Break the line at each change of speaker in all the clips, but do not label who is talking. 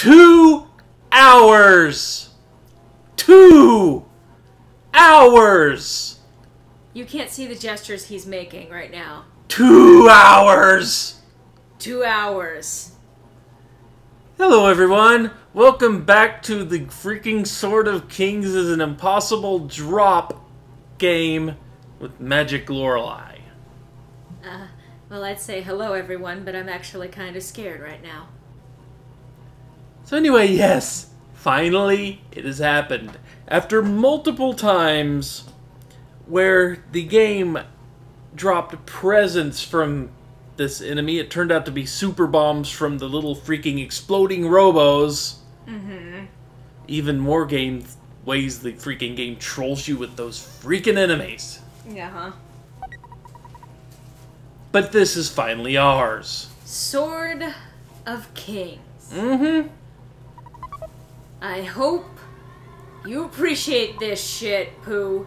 Two hours! Two hours!
You can't see the gestures he's making right now.
Two hours!
Two hours.
Hello, everyone. Welcome back to the freaking Sword of Kings is an impossible drop game with Magicklorelai.
Uh, well, I'd say hello, everyone, but I'm actually kind of scared right now.
So, anyway, yes, finally it has happened. After multiple times where the game dropped presents from this enemy, it turned out to be super bombs from the little freaking exploding robos.
Mm-hmm.
Even more game ways the freaking game trolls you with those freaking enemies.
Yeah, huh?
But this is finally ours.
Sword of Kings.
Mm-hmm.
I hope you appreciate this shit, Pooh.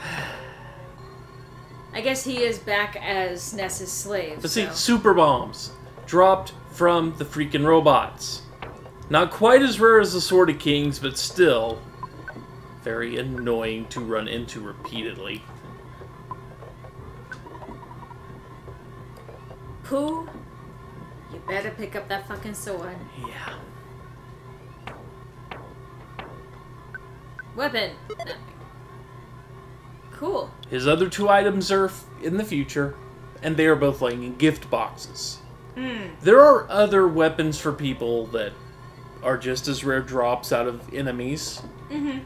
I guess he is back as Ness's slave.
But see,
so-
super bombs dropped from the freaking robots. Not quite as rare as the Sword of Kings, but still very annoying to run into repeatedly.
Pooh, you better pick up that fucking sword.
Yeah.
Weapon. Cool.
His other two items are in the future, and they are both laying in gift boxes.
Hmm.
There are other weapons for people that are just as rare drops out of enemies.
Mm-hmm.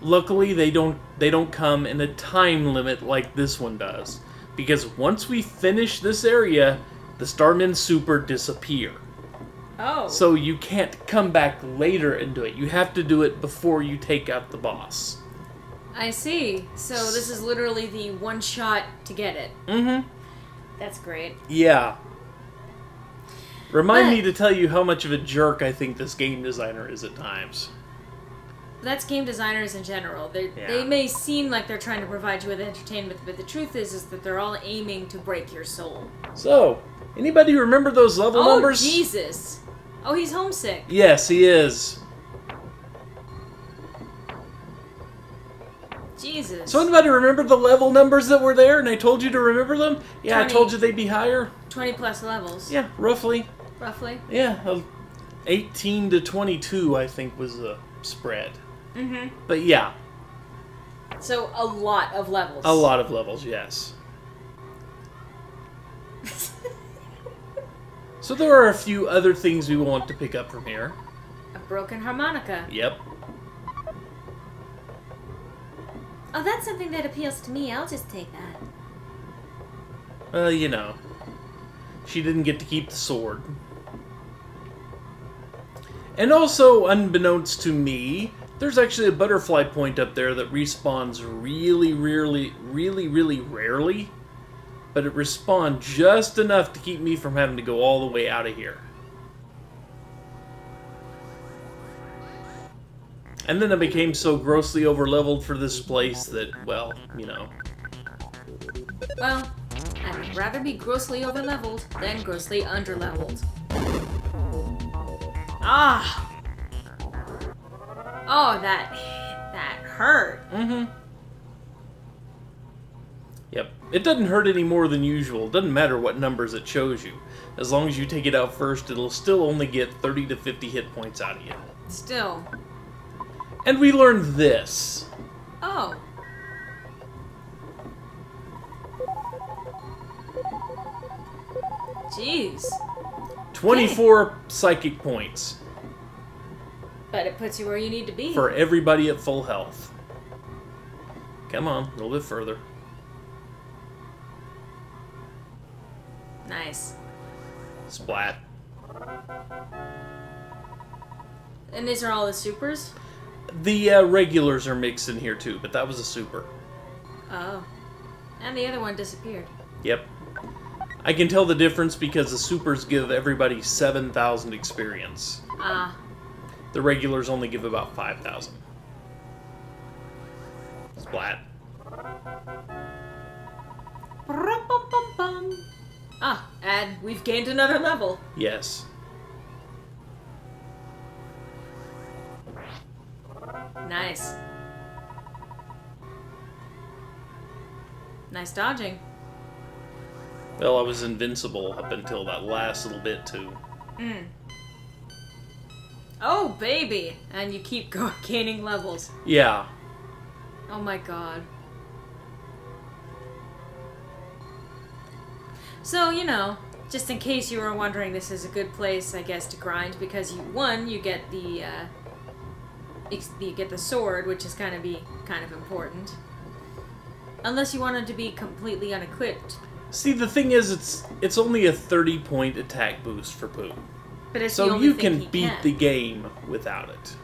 Luckily, they don't they don't come in a time limit like this one does, because once we finish this area, the Starman Super disappear.
Oh.
So you can't come back later and do it. You have to do it before you take out the boss.
I see. So this is literally the one shot to get it.
Mm-hmm.
That's great.
Yeah. Remind
But-
me to tell you how much of a jerk I think this game designer is at times.
That's game designers in general. They
Yeah.
they may seem like they're trying to provide you with entertainment, but the truth is is that they're all aiming to break your soul.
So, anybody remember those level numbers?
oh
numbers?
Jesus! Oh, he's homesick.
Yes, he is.
Jesus.
So anybody remember the level numbers that were there and I told you to remember them? Yeah, I told you they'd be higher.
Twenty plus levels.
Yeah, roughly.
Roughly.
Yeah, uh, 18 to 22 I think was the spread.
Mm-hmm.
But yeah,
So a lot of levels.
a lot of levels, yes. So there are a few other things we want to pick up from here.
a broken harmonica.
Yep.
Oh, that's something that appeals to me. I'll just take that.
Well, you know. She didn't get to keep the sword. And also, unbeknownst to me, there's actually a butterfly point up there that respawns really, really, really, really rarely. But it respawned just enough to keep me from having to go all the way out of here. And then I became so grossly overleveled for this place that, well, you know.
Well, I'd rather be grossly overleveled than grossly underleveled. Ah. Oh, that that hurt.
Mm-hmm. Yep. It doesn't hurt any more than usual. It doesn't matter what numbers it shows you. As long as you take it out first, it'll still only get 30 to 50 hit points out of you.
Still.
And we learned this.
Oh. Jeez.
24 psychic points
But it puts you where you need to be.
for everybody at full health. Come on, a little bit further.
Nice.
Splat.
And these are all the supers?
The uh, regulars are mixed in here too, but that was a super.
Oh. And the other one disappeared.
Yep. I can tell the difference because the supers give everybody 7,000 experience.
Ah.
The regulars only give about 5,000. Splat.
glad we've gained another level.
Yes.
Nice. Nice dodging.
Well, I was invincible up until that last little bit, too.
Mm. Oh, baby! And you keep gaining levels.
Yeah.
Oh my god. So, you know, just in case you were wondering, this is a good place, I guess, to grind because you one, you get the uh, you get the sword, which is kind of be kind of important. Unless you wanted to be completely unequipped,
See, the thing is, it's it's only a 30 point attack boost for Pooh.
but it's
So you can beat
can.
the game without it.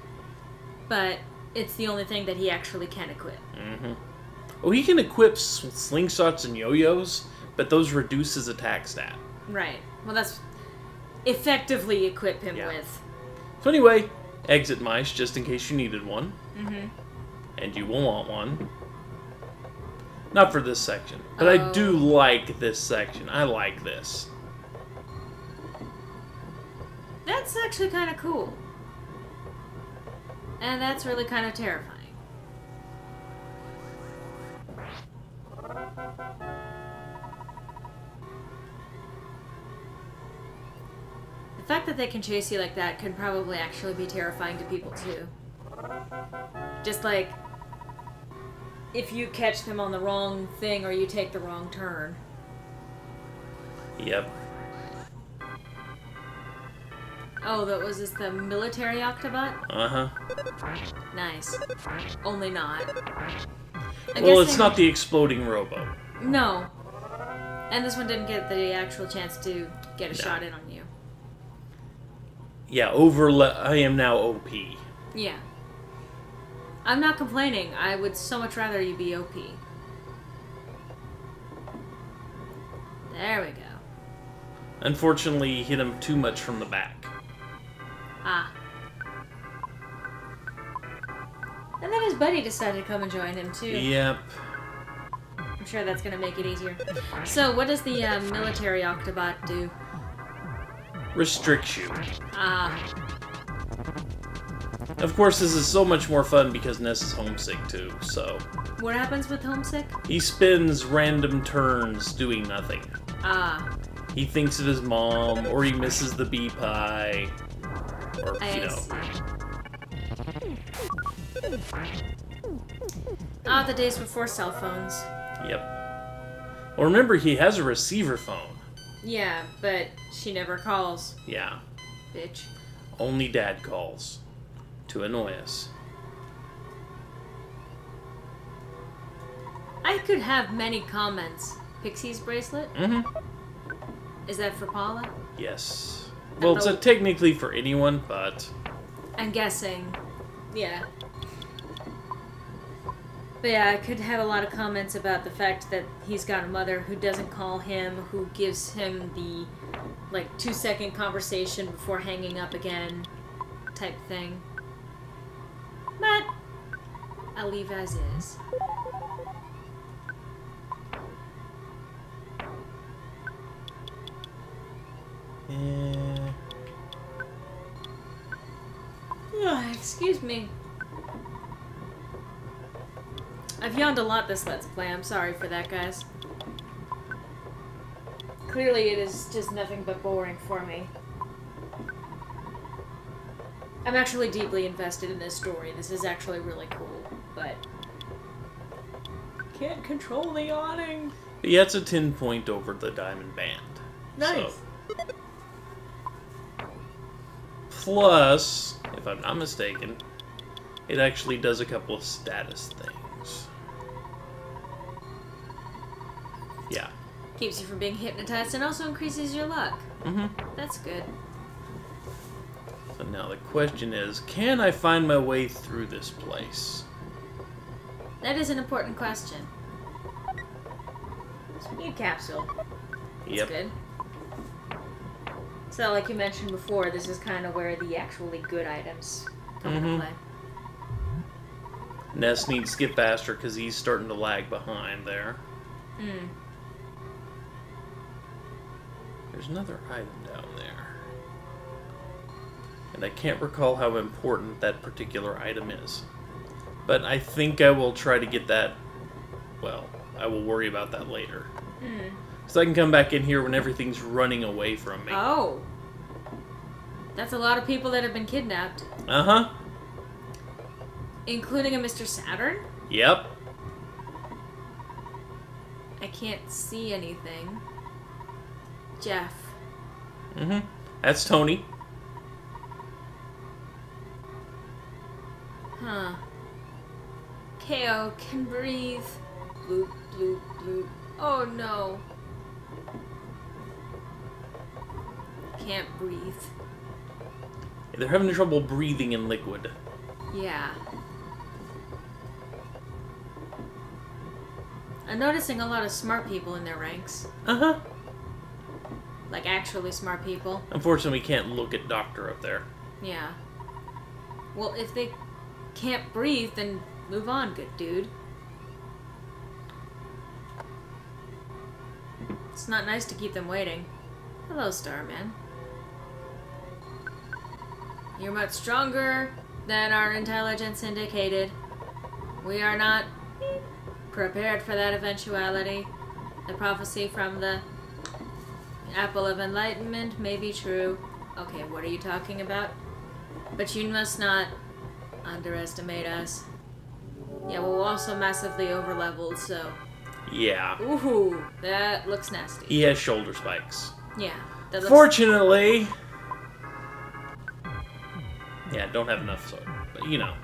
But it's the only thing that he actually can equip.
hmm Oh, he can equip slingshots and yo-yos, but those reduce his attack stat.
Right. Well, that's effectively equip him
Yeah.
with.
So anyway, exit mice just in case you needed one,
Mm-hmm.
and you will want one. Not for this section, but I do
Oh.
like this section. I like this.
That's actually kind of cool. And that's really kind of terrifying. Fact that they can chase you like that can probably actually be terrifying to people too. Just like if you catch them on the wrong thing or you take the wrong turn.
Yep.
Oh, that was this the military Octobot?
Uh huh.
Nice. Only not. I
Well, it's not the exploding robo.
No. And this one didn't get the actual chance to get a
No.
shot in on you.
Yeah, over. I am now OP.
Yeah. I'm not complaining. I would so much rather you be OP. There we go.
Unfortunately, he hit him too much from the back.
Ah. And then his buddy decided to come and join him too.
Yep.
I'm sure that's gonna make it easier. So, what does the uh, military Octobot do?
Restricts you.
Ah,
Of course, this is so much more fun because Ness is homesick too, so.
what happens with homesick?
He spends random turns doing nothing.
Ah,
He thinks of his mom, or he misses the bee pie, or,
I
you know.
Ah, the days before cell phones.
Yep. Well, remember, he has a receiver phone.
Yeah, but she never calls,
Yeah.
bitch.
Only dad calls. To annoy us.
I could have many comments. Pixie's bracelet?
Mm hmm.
Is that for Paula?
Yes. Well, it's a, technically for anyone, but.
I'm guessing. Yeah. But yeah, I could have a lot of comments about the fact that he's got a mother who doesn't call him, who gives him the like two second conversation before hanging up again type thing. But I'll leave as is.
Eh.
Ugh, excuse me. I've yawned a lot this Let's Play. I'm sorry for that, guys. Clearly, it is just nothing but boring for me. I'm actually deeply invested in this story. This is actually really cool, but. Can't control the yawning.
Yeah, it's a 10 point over the Diamond Band.
Nice.
So. Plus, if I'm not mistaken, it actually does a couple of status things.
Keeps you from being hypnotized and also increases your luck.
hmm
That's good.
So now the question is, can I find my way through this place?
That is an important question. Speed capsule. That's
Yep.
good. So, like you mentioned before, this is kind of where the actually good items come
Mhm.
into play.
Ness needs to get faster because he's starting to lag behind there.
Mm.
There's another item down there. And I can't recall how important that particular item is. But I think I will try to get that. Well, I will worry about that later.
Hmm.
So I can come back in here when everything's running away from me.
Oh. That's a lot of people that have been kidnapped,
Uh huh.
including a Mr. Saturn?
Yep.
I can't see anything. Jeff.
Mm hmm. That's Tony.
Huh. KO can breathe. Bloop, bloop, bloop. Oh no. Can't breathe.
They're having trouble breathing in liquid.
Yeah. I'm noticing a lot of smart people in their ranks.
Uh huh.
Like actually smart people.
Unfortunately, we can't look at Doctor up there.
Yeah. Well, if they can't breathe, then move on, good dude. It's not nice to keep them waiting. Hello, Starman. You're much stronger than our intelligence indicated. We are not prepared for that eventuality. The prophecy from the Apple of Enlightenment may be true. Okay, what are you talking about? But you must not underestimate us. Yeah, well, we're also massively overleveled, so.
Yeah.
Ooh, that looks nasty.
He has shoulder spikes.
Yeah, that looks.
Fortunately. Yeah, don't have enough, so. But you know.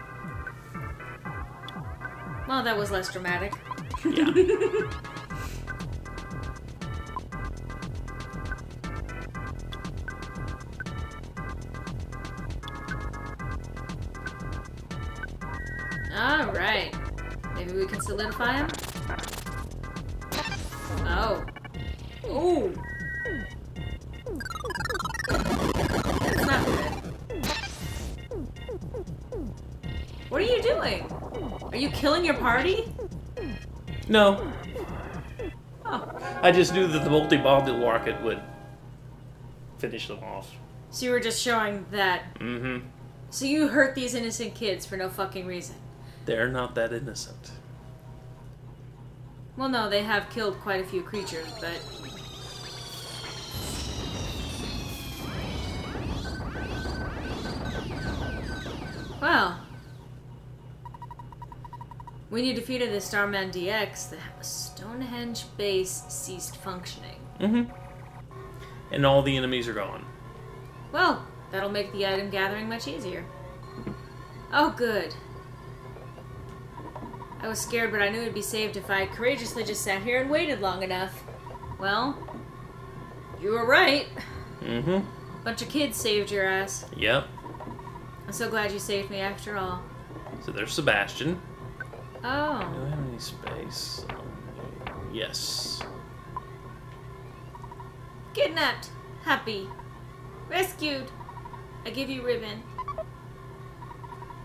Well, that was less dramatic.
Yeah.
solidify him? Oh. Ooh. That's not good. What are you doing? Are you killing your party?
no.
Oh.
I just knew that the multi bottle rocket would finish them off.
So you were just showing that.
Mm-hmm.
So you hurt these innocent kids for no fucking reason.
They're not that innocent.
Well, no, they have killed quite a few creatures, but. Well. When you defeated the Starman DX, the Stonehenge base ceased functioning.
Mm-hmm. And all the enemies are gone.
Well, that'll make the item gathering much easier. Oh, good. I was scared, but I knew it'd be saved if I courageously just sat here and waited long enough. Well, you were right.
Mm-hmm.
Bunch of kids saved your ass.
Yep.
I'm so glad you saved me after all.
So there's Sebastian. Do
Oh.
I have any space? Um, yes.
Kidnapped. Happy. Rescued. I give you ribbon.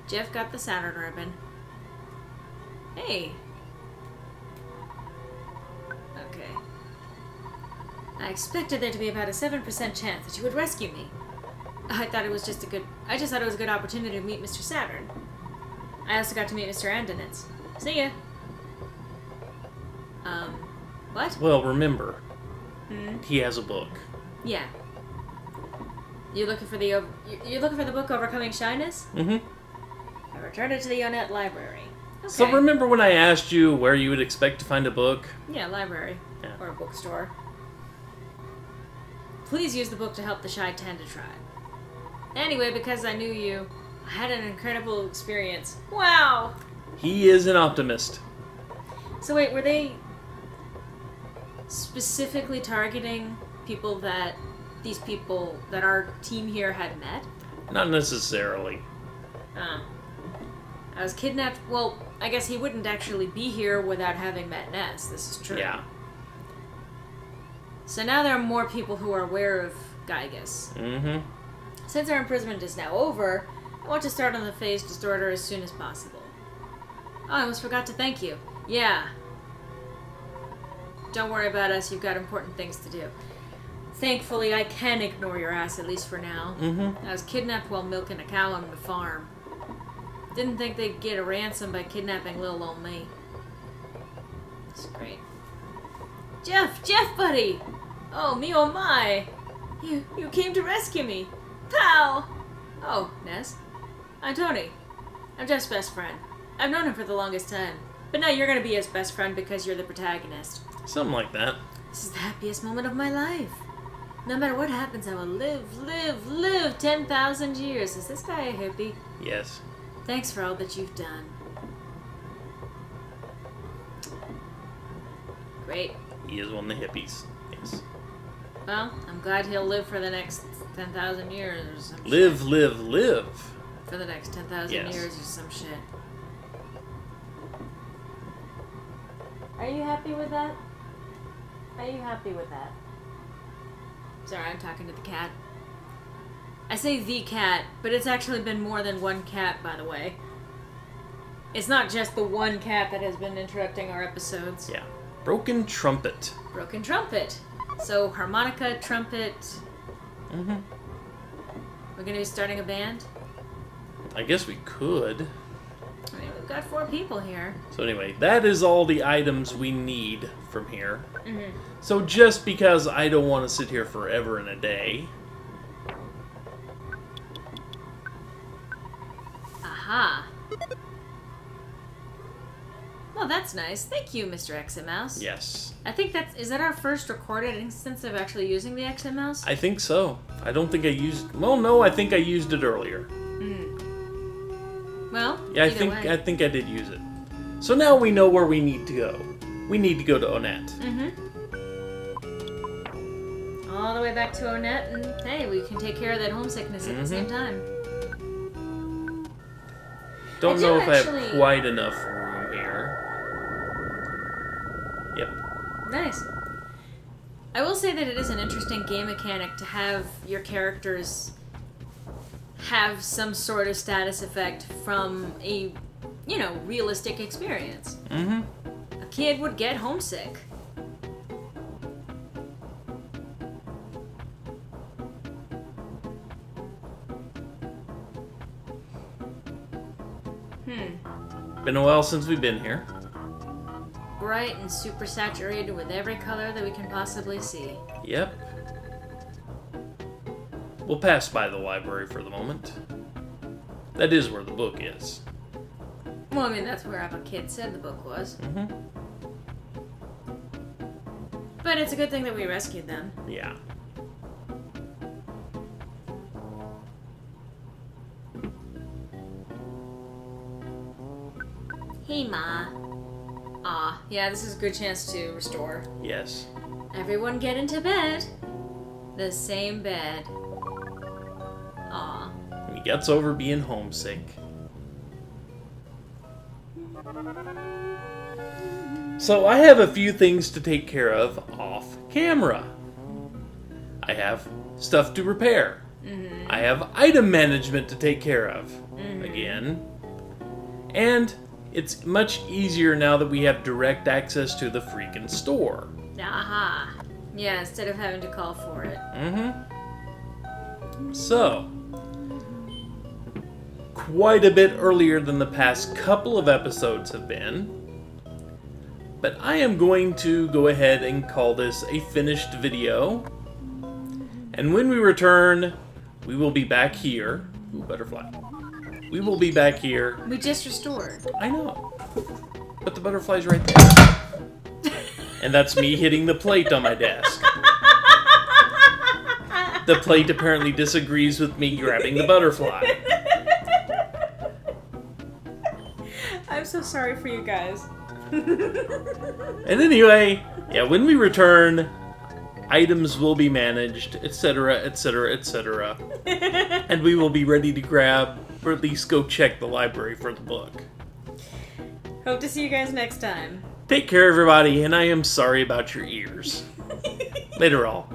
Jeff got the Saturn ribbon. Hey. Okay. I expected there to be about a 7% chance that you would rescue me. I thought it was just a good... I just thought it was a good opportunity to meet Mr. Saturn. I also got to meet Mr. Andonuts. See ya. Um, what?
Well, remember,
Hmm?
he has a book.
Yeah. You're looking for the you're looking for the book Overcoming Shyness?
Mm-hmm.
I returned it to the Onett Library. Okay.
So remember when I asked you where you would expect to find a book?
Yeah, library
Yeah.
or a bookstore. Please use the book to help the Shy Tenda tribe. Anyway, because I knew you, I had an incredible experience. Wow.
He is an optimist.
So wait, were they specifically targeting people that these people that our team here had met?
Not necessarily.
Uh, I was kidnapped. Well, I guess he wouldn't actually be here without having met Ness. This is true.
Yeah.
So now there are more people who are aware of Giygas.
Mm-hmm.
Since our imprisonment is now over, I want to start on the phase distorter as soon as possible. Oh, I almost forgot to thank you. Yeah. Don't worry about us, you've got important things to do. Thankfully, I can ignore your ass, at least for now.
Mm-hmm.
I was kidnapped while milking a cow on the farm. Didn't think they'd get a ransom by kidnapping little old me. It's great. Jeff, Jeff, buddy! Oh, me oh my! You, you came to rescue me! Pal! Oh, Ness. I'm Tony. I'm Jeff's best friend. I've known him for the longest time. But now you're gonna be his best friend because you're the protagonist.
Something like that.
This is the happiest moment of my life. No matter what happens, I will live, live, live 10,000 years. Is this guy a hippie?
Yes.
Thanks for all that you've done. Great.
He is one of the hippies. Yes.
Well, I'm glad he'll live for the next 10,000 years or some
Live,
shit.
live, live.
For the next 10,000
Yes.
years or some shit. Are you happy with that? Are you happy with that? Sorry, I'm talking to the cat. I say the cat, but it's actually been more than one cat, by the way. It's not just the one cat that has been interrupting our episodes.
Yeah. Broken trumpet.
Broken trumpet. So, harmonica, trumpet.
Mm-hmm.
We're gonna be starting a band?
I guess we could.
I mean, we've got four people here.
So anyway, that is all the items we need from here.
Mm-hmm.
So just because I don't want to sit here forever and a day,
Aha. Well, that's nice. Thank you, Mr. Exit Mouse.
yes,
I think that's is that our first recorded instance of actually using the Exit Mouse?
I think so. I don't think I used. Well, no, I think I used it earlier.
Well,
Yeah, I think
way.
I think I did use it. So now we know where we need to go. We need to go to Onett.
Mm-hmm. All the way back to Onett and hey, we can take care of that homesickness at the same
Mhm.
time.
Don't
I
know
do
if I have quite enough room here. Yep.
Nice. I will say that it is an interesting game mechanic to have your characters have some sort of status effect from a, you know, realistic experience.
Mm-hmm.
A kid would get homesick.
Been a while since we've been here.
Bright and super saturated with every color that we can possibly see.
Yep. We'll pass by the library for the moment. That is where the book is.
Well, I mean, that's where a kid said the book was.
Mm-hmm.
But it's a good thing that we rescued them.
Yeah.
Hey, Ma. Ah, yeah, this is a good chance to restore.
Yes.
Everyone get into bed. The same bed. Aw.
He gets over being homesick. So I have a few things to take care of off camera. I have stuff to repair. Mm -hmm. I have item management to take care of. Mm -hmm. Again. And it's much easier now that we have direct access to the freaking store.
Aha. Yeah, instead of having to call for it.
Mm-hmm. So, quite a bit earlier than the past couple of episodes have been. But I am going to go ahead and call this a finished video. And when we return, we will be back here. Ooh, butterfly. We will be back here.
We just restored.
I know. But the butterfly's right there. And that's me hitting the plate on my desk. The plate apparently disagrees with me grabbing the butterfly.
I'm so sorry for you guys.
And anyway, yeah, when we return, items will be managed, etc., etc., etc. And we will be ready to grab, or at least go check the library for the book.
Hope to see you guys next time.
Take care, everybody, and I am sorry about your ears. Later, all.